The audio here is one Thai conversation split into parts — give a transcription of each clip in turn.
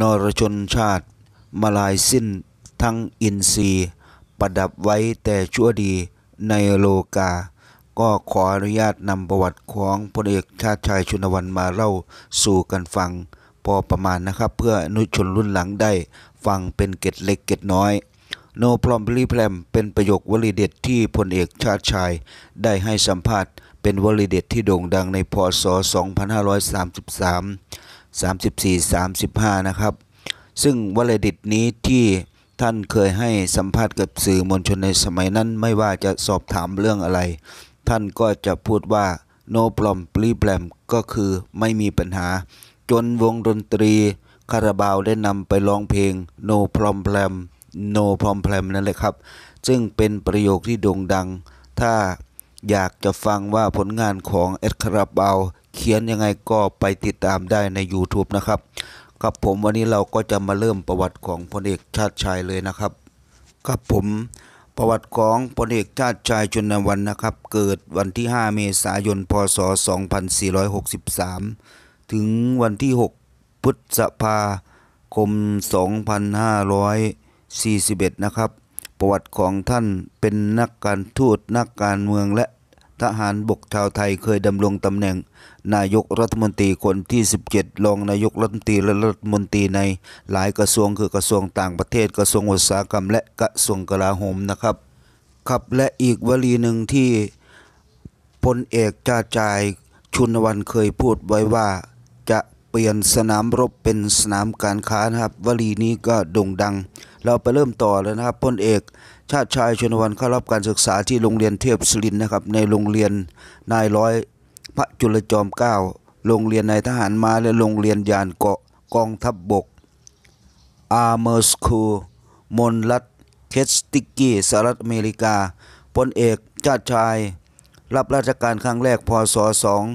นรชนชาติ มาลายสิ้นทั้งอินทรีย์ ประดับไว้แต่ชั่วดีในโลกา ก็ขออนุญาตนำประวัติของพลเอกชาติชายชุนวันมาเล่าสู่กันฟัง พอประมาณนะครับ เพื่อนุชนรุ่นหลังได้ฟังเป็นเกร็ดเล็กเกร็ดน้อยโนพรอมพลีแพรมเป็นประโยควลีเด็ดที่พลเอกชาติชาย ได้ให้สัมภาษณ์เป็นวลีเด็ดที่โด่งดังในพศ 2533 34 35 นะครับ ซึ่งวลีเด็ดนี้ที่ท่านเคยให้สัมภาษณ์กับสื่อมวลชนในสมัยนั้นไม่ว่าจะสอบถามเรื่องอะไร ท่านก็จะพูดว่า no problem problem ก็คือไม่มีปัญหา จนวงดนตรีคาราบาวได้นำไปร้องเพลง no problem no problem นั่นแหละครับ ซึ่งเป็นประโยคที่โด่งดัง ถ้า อยากจะฟังว่าผลงานของเอ็ดคาราบาวเขียนยังไงก็ไปติดตามได้ใน YouTube นะครับ ครับผมวันนี้เราก็จะมาเริ่มประวัติของพลเอกชาติชายเลยนะครับ ครับผมประวัติของพลเอกชาติชายชุนวันนะครับ เกิดวันที่ 5 เมษายน พศ 2463 ถึงวันที่ 6 พฤษภาคม 2541 นะครับ ประวัติของท่านเป็นนักการทูตนักการเมืองและทหารบกชาวไทยเคยดำรงตำแหน่ง นายกรัฐมนตรีคนที่ 17 รองนายกรัฐมนตรีและรัฐมนตรีในหลายกระทรวงคือกระทรวงต่างประเทศกระทรวงอุตสาหกรรม และกระทรวงกลาโหมนะครับครับและอีกวลีหนึ่งที่พลเอกชาติชายชุนวันเคยพูดไว้ว่าจะเปลี่ยนสนามรบเป็นสนามการค้านะครับ วลีนี้ก็โด่งดัง เราไปเริ่มต่อเลยนะครับพลเอก ชาติชายชุณหะวัณเข้ารับการศึกษาที่โรงเรียนเทพศิรินทร์นะครับ ในโรงเรียนนายร้อย พระจุลจอมเกล้าโรงเรียนนายทหารม้าและโรงเรียนยานเกราะกองทัพบก Armor School มลรัฐเคนทักกีสหรัฐอเมริกาพลเอกชาติชาย รับราชการครั้งแรกพศ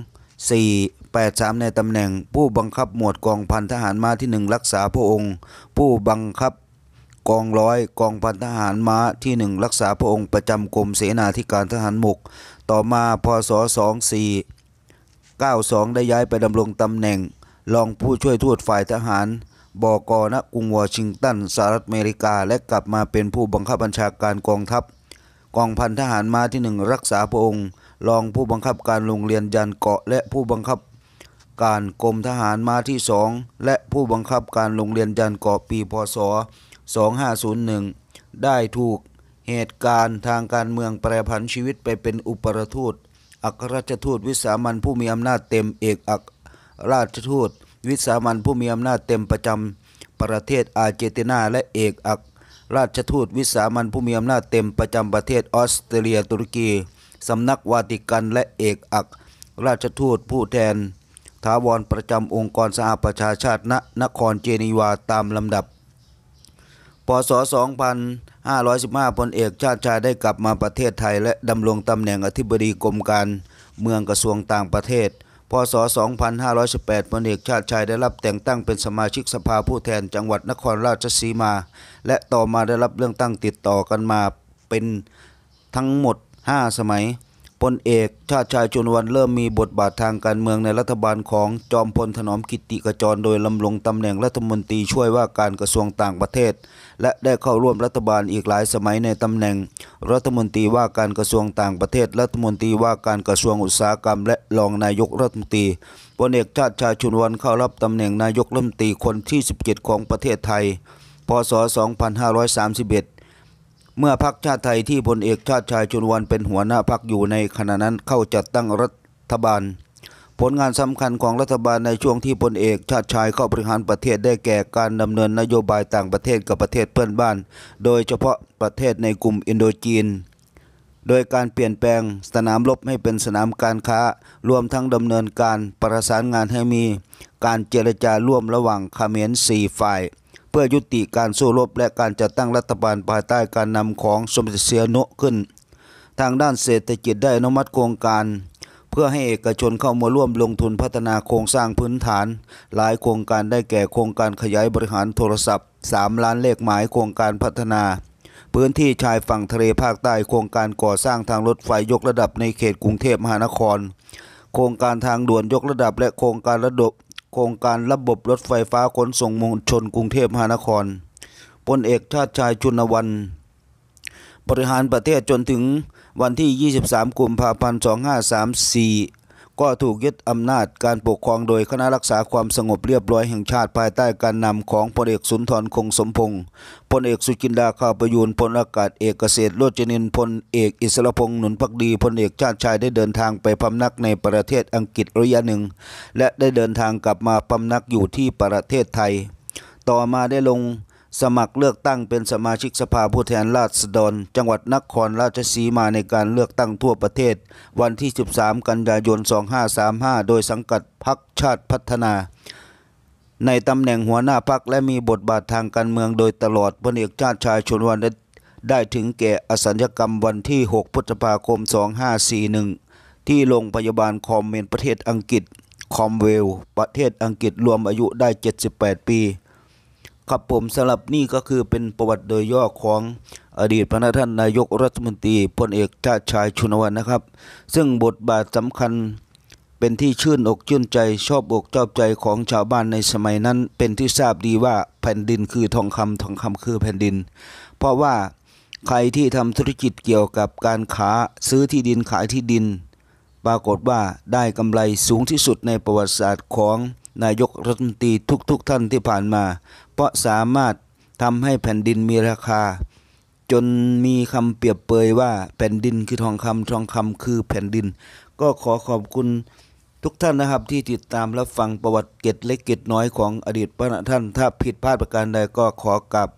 2 4 8 3 ในตำแหน่งผู้บังคับหมวดกองพันทหารมาที่หนึ่งรักษาพระองค์ ผู้บังคับ กองร้อยกองพันทหารม้าที่หนึ่งรักษาพระองค์ประจำกรมเสนาธิการทหารบกต่อมาพศ 24 92 ได้ย้ายไปดำรงตำแหน่ง รองผู้ช่วยทูตฝ่ายทหารบกณกรุงวอชิงตันสหรัฐอเมริกา และกลับมาเป็นผู้บังคับบัญชาการกองทัพ กองพันทหารม้าที่หนึ่งรักษาพระองค์ รองผู้บังคับการโรงเรียนยันเกาะ และผู้บังคับการกรมทหารม้าที่สองและผู้บังคับการโรงเรียนยันเกาะปีพศ 2501 ได้ถูกเหตุการณ์ทางการเมืองแปรผันชีวิตไปเป็นอุปรทูต อัครราชทูตวิสามันผู้มีอำนาจเต็มเอกอัครราชทูตวิสามันผู้มีอำนาจเต็มประจำประเทศอาร์เจนตินา และเอกอัครราชทูตวิสามันผู้มีอำนาจเต็มประจำประเทศออสเตรเลียตุรกีสำนักวาติกันและเอกอัครราชทูตผู้แทนถาวรประจำองค์กรสหประชาชาติณนครเจนีวาตามลำดับ ศ 2515พลเอกชาติชายได้กลับมาประเทศไทย และดำรงตำแหน่งอธิบดีกรมการเมืองกระทรวงต่างประเทศ พศ 2518พลเอกชาติชายได้รับแต่งตั้งเป็นสมาชิกสภาผู้แทนจังหวัดนครราชสีมา และต่อมาได้รับเรื่องตั้งติดต่อกันมาเป็นทั้งหมด 5 สมัย พลเอกชาติชายชุนวันเริ่มมีบทบาททางการเมืองในรัฐบาลของจอมพลถนอมกิติกจร โดยลำลงตำแหน่งรัฐมนตรีช่วยว่าการกระทรวงต่างประเทศ และได้เข้าร่วมรัฐบาลอีกหลายสมัยในตำแหน่ง รัฐมนตรีว่าการกระทรวงต่างประเทศ รัฐมนตรีว่าการกระทรวงอุตสาหกรรม และรองนายกรัฐมนตรีพลเอกชาติชายชุนวันเข้ารับตำแหน่งนายกรัฐมนตรีคนที่ 17 ของประเทศไทย พศ 2531 เมื่อพรรคชาติไทยที่พลเอกชาติชายชุนวันเป็นหัวหน้าพรรคอยู่ในขณะนั้นเข้าจัดตั้งรัฐบาล ผลงานสำคัญของรัฐบาลในช่วงที่พลเอกชาติชายเข้าบริหารประเทศได้แก่การดำเนินนโยบายต่างประเทศกับประเทศเพื่อนบ้าน โดยเฉพาะประเทศในกลุ่มอินโดจีน โดยการเปลี่ยนแปลงสนามรบให้เป็นสนามการค้ารวมทั้งดำเนินการประสานงานให้มี การเจรจาร่วมระหว่างเขมรสี่ฝ่าย เพื่อยุติการสู้รบและการจัดตั้งรัฐบาลภายใต้การนำของสมเด็จเสียโนะขึ้น ทางด้านเศรษฐกิจได้อนุมัติโครงการ เพื่อให้เอกชนเข้ามาร่วมลงทุนพัฒนาโครงสร้างพื้นฐาน หลายโครงการได้แก่โครงการขยายบริหารโทรศัพท์ 3 ล้านเลขหมายโครงการพัฒนาพื้นที่ชายฝั่งทะเลภาคใต้โครงการก่อสร้างทางรถไฟยกระดับในเขตกรุงเทพมหานคร โครงการทางด่วนยกระดับและโครงการระดบ โครงการระบบรถไฟฟ้าขนส่งมวลชนกรุงเทพมหานครพลเอกชาติชายชุนวันบริหารประเทศจนถึงวันที่ 23 กุมภาพันธ์ 2534 ก็ถูกยึดอำนาจการปกครองโดยคณะรักษาความสงบเรียบร้อยแห่งชาติภายใต้การนำของพลเอกสุนทรคงสมพงศ์พลเอกสุจินดาข้าวประยูนพลอากาศเอกเกษตรโรจนินพลเอกอิสรพงษ์หนุนพักดีพลเอกชาติชายได้เดินทางไปพำนักในประเทศอังกฤษระยะหนึ่ง และได้เดินทางกลับมาพำนักอยู่ที่ประเทศไทย ต่อมาได้ลง สมัครเลือกตั้งเป็นสมาชิกสภาผู้แทนราษฎร จังหวัดนครราชสีมาในการเลือกตั้งทั่วประเทศ วันที่ 13 กันยายน 2535 โดยสังกัดพรรคชาติพัฒนา ในตำแหน่งหัวหน้าพักและมีบทบาททางการเมืองโดยตลอดพลเอกชาติชายชนวันได้ถึงแก่อสัญญกรรมวันที่ 6 พฤษภาคม 2541 ที่โรงพยาบาลคอมเมนประเทศอังกฤษ คอมเวล ประเทศอังกฤษรวมอายุได้ 78 ปี ครับผมสำหรับนี่ก็คือเป็นประวัติโดยย่อของอดีตพระท่านนายกรัฐมนตรีพลเอกชาติชายชุนวันนะครับ ซึ่งบทบาทสำคัญเป็นที่ชื่นอกชื่นใจชอบอกชอบใจของชาวบ้านในสมัยนั้น เป็นที่ทราบดีว่าแผ่นดินคือทองคำทองคำคือแผ่นดิน เพราะว่าใครที่ทำธุรกิจเกี่ยวกับการค้าซื้อที่ดินขายที่ดิน ปรากฏว่าได้กำไรสูงที่สุดในประวัติศาสตร์ของ นายกรัฐมนตรีทุกๆทท่านที่ผ่านมา เพราะสามารถทำให้แผ่นดินมีราคา จนมีคำเปรียบเปยว่าแผ่นดินคือทองคำทองคำคือแผ่นดิน ก็ขอขอบคุณทุกท่านนะครับที่ติดตามรับฟังประวัติเกร็ดเล็กเกร็ดน้อยของอดีตพระท่าน ถ้าผิดพลาดประการใดก็ขอกลับ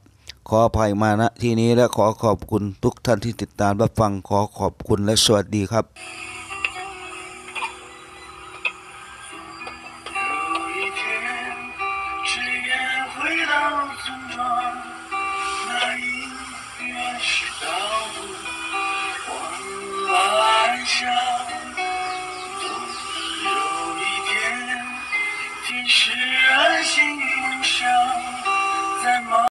ขออภัยมาณที่นี้และขอขอบคุณทุกท่านที่ติดตามรับฟังขอขอบคุณและสวัสดีครับ shit.